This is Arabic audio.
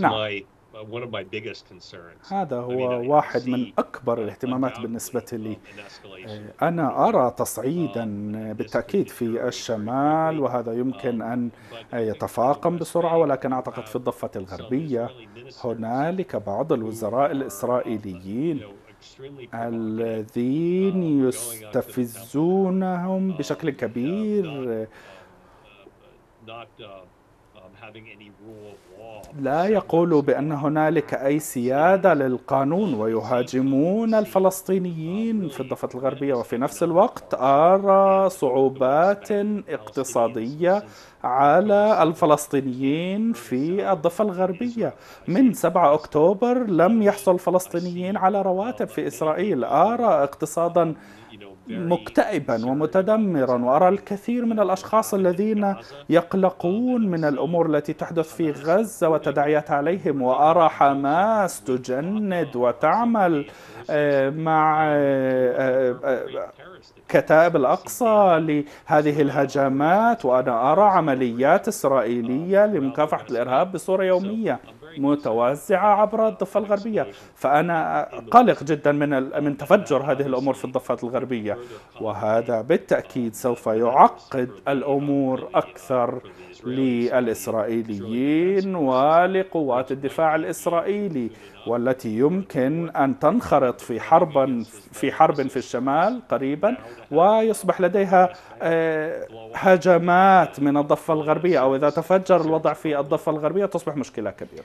نعم. هذا هو واحد من أكبر الاهتمامات بالنسبة لي. آه، أنا أرى تصعيدا بالتأكيد في الشمال وهذا يمكن أن يتفاقم بسرعة ولكن أعتقد في الضفة الغربية هنالك بعض الوزراء الإسرائيليين الذين يستفزونهم بشكل كبير. لا يقول بأن هنالك أي سيادة للقانون ويهاجمون الفلسطينيين في الضفة الغربية وفي نفس الوقت أرى صعوبات اقتصادية على الفلسطينيين في الضفة الغربية. من 7 أكتوبر لم يحصل الفلسطينيين على رواتب في إسرائيل. أرى اقتصادا مكتئبا ومتدمرا. وأرى الكثير من الأشخاص الذين يقلقون من الأمور التي تحدث في غزة وتداعيات عليهم. وأرى حماس تجند وتعمل آه، مع آه، آه، كتائب الأقصى لهذه الهجمات. وأنا أرى عمليات إسرائيلية لمكافحة الإرهاب بصورة يومية. متوزعة عبر الضفة الغربية. فأنا قلق جدا من من تفجر هذه الأمور في الضفة الغربية. وهذا بالتأكيد سوف يعقد الأمور أكثر للإسرائيليين ولقوات الدفاع الإسرائيلي والتي يمكن أن تنخرط في حرب في حرب في الشمال قريبا ويصبح لديها آه، هجمات من الضفة الغربية. أو إذا تفجر الوضع في الضفة الغربية تصبح مشكلة كبيرة.